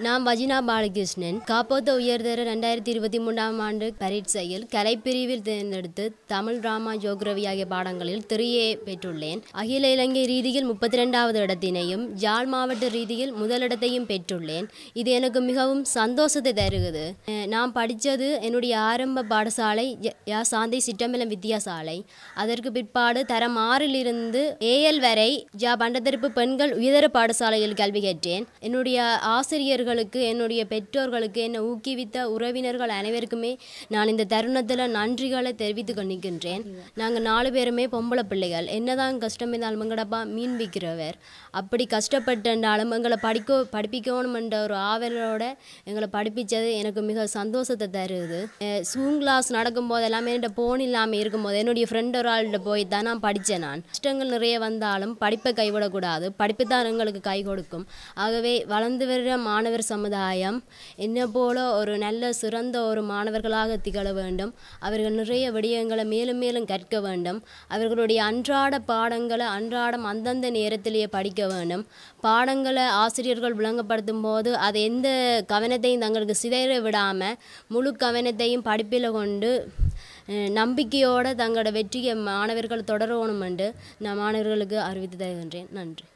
நான் வஜினா பாலகிருஷ்ணன் காப்போத்த உயர்தர ரெண்டாயிரத்தி இருபத்தி மூன்றாம் ஆண்டு பரீட்சையில் கலைப்பிரிவில் தேர்ந்தெடுத்து தமிழ் டிராமா ஜோக்ரவி ஆகிய பாடங்களில் திரியே பெற்றுள்ளேன். அகில இலங்கை ரீதியில் முப்பத்தி ரெண்டாவது இடத்தினையும் ஜாழ் மாவட்ட ரீதியில் முதலிடத்தையும் பெற்றுள்ளேன். இது எனக்கு மிகவும் சந்தோஷத்தை தருகிறது. நான் படித்தது என்னுடைய ஆரம்ப பாடசாலை யா சாந்தி சிட்டம்பலம் வித்தியாசாலை அதற்கு பிற்பாடு தரம் ஆறிலிருந்து ஏஎல் வரை ஜா பண்டத்தரப்பு பெண்கள் உயர்தர பாடசாலையில் கல்வி கற்றேன். என்னுடைய ஆசிரியர் நண்பர்களுக்கு என்னுடைய பெற்றோர்களுக்கு என்னை ஊக்குவித்த உறவினர்கள் அனைவருக்குமே நான் இந்த தருணத்தில் நன்றிகளை தெரிவித்துக் கொண்டிருக்கின்றேன் நாங்கள் நாலு பேருமே பொம்பளை பிள்ளைகள். என்னதான் கஷ்டம் இருந்தாலும் எங்கடப்பா மீன் விற்கிறவர் அப்படி கஷ்டப்பட்டாலும் எங்களை படிக்க படிப்பிக்கணும் என்ற ஒரு ஆவலோட எங்களை படிப்பிச்சது எனக்கு மிக சந்தோஷத்தை தருது. ஸ்கூல் கிளாஸ் நடக்கும் எல்லாமே என்கிட்ட போன் இல்லாமல் இருக்கும்போது என்னுடைய ஃப்ரெண்ட் ஒரு ஆள்கிட்ட போய் தான் நான் படித்தேன் நான். கஷ்டங்கள் நிறைய வந்தாலும் படிப்பை கைவிடக்கூடாது. படிப்பு தான் எங்களுக்கு கை கொடுக்கும். ஆகவே வளர்ந்து வருகிற மாணவர் சமுதாயம் என்னை போல ஒரு நல்ல சிறந்த ஒரு மாணவர்களாக திகழ வேண்டும். அவர்கள் நிறைய விடயங்களை மேலும் மேலும் கற்க வேண்டும். அவர்களுடைய அன்றாட பாடங்களை அன்றாடம் அந்தந்த நேரத்திலேயே படிக்க வேண்டும். பாடங்களை ஆசிரியர்கள் விளங்கப்படுத்தும் போது அது எந்த கவனத்தையும் தங்களுக்கு சிதற விடாமல் முழு கவனத்தையும் படிப்பில் கொண்டு நம்பிக்கையோடு தங்களோட வெற்றியை மாணவர்கள் தொடரணும் என்று நான் மாணவர்களுக்கு அறிவித்து தருகின்றேன். நன்றி.